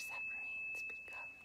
submarines become